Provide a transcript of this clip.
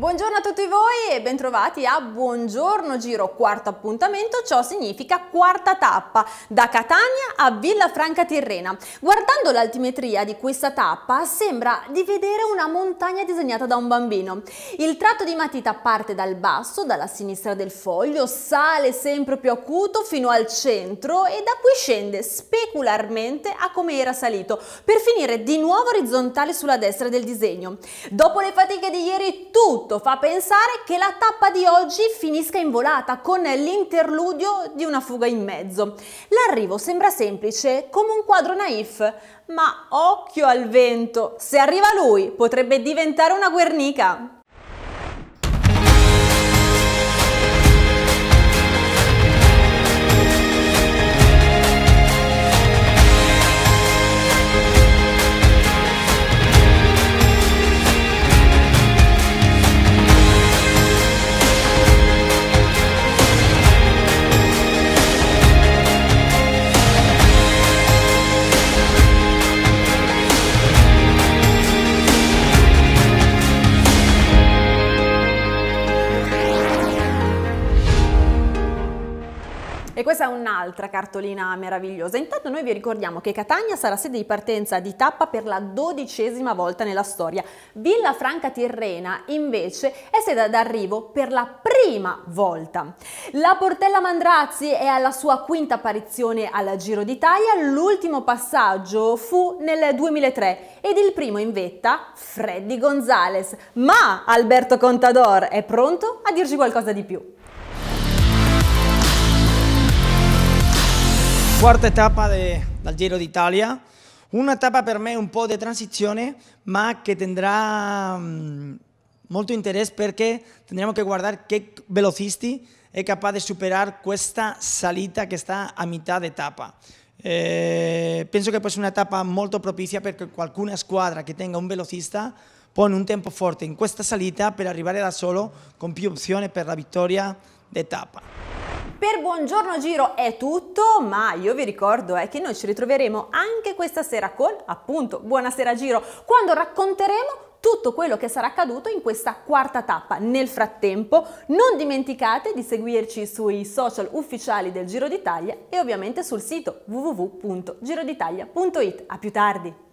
Buongiorno a tutti voi e bentrovati a Buongiorno Giro, quarto appuntamento, ciò significa quarta tappa, da Catania a Villafranca Tirrena. Guardando l'altimetria di questa tappa sembra di vedere una montagna disegnata da un bambino. Il tratto di matita parte dal basso, dalla sinistra del foglio, sale sempre più acuto fino al centro e da qui scende specularmente a come era salito, per finire di nuovo orizzontale sulla destra del disegno. Dopo le fatiche di ieri tutto tutto fa pensare che la tappa di oggi finisca in volata con l'interludio di una fuga in mezzo. L'arrivo sembra semplice come un quadro naif, ma occhio al vento, se arriva lui potrebbe diventare una guernica. E questa è un'altra cartolina meravigliosa. Intanto noi vi ricordiamo che Catania sarà sede di partenza di tappa per la dodicesima volta nella storia. Villafranca Tirrena invece è sede d'arrivo per la prima volta. La Portella Mandrazzi è alla sua quinta apparizione al Giro d'Italia, l'ultimo passaggio fu nel 2003 ed il primo in vetta Freddy Gonzales. Ma Alberto Contador è pronto a dirci qualcosa di più. Quarta de, del Giro d'Italia, una tappa per me un po' di transizione, ma che tendrà um, molto interesse perché tendremo che guardare che velocisti è capace di superare salita che sta a metà di tappa. Eh, penso che può essere una tappa molto propizia perché qualcuna squadra che tenga un velocista pone un tempo forte in questa salita per arrivare da solo con più opzioni per la vittoria di tappa. Per Buongiorno Giro è tutto, ma io vi ricordo eh, che noi ci ritroveremo anche questa sera con, appunto, Buonasera Giro, quando racconteremo tutto quello che sarà accaduto in questa quarta tappa. Nel frattempo non dimenticate di seguirci sui social ufficiali del Giro d'Italia e ovviamente sul sito www.giroditalia.it. A più tardi!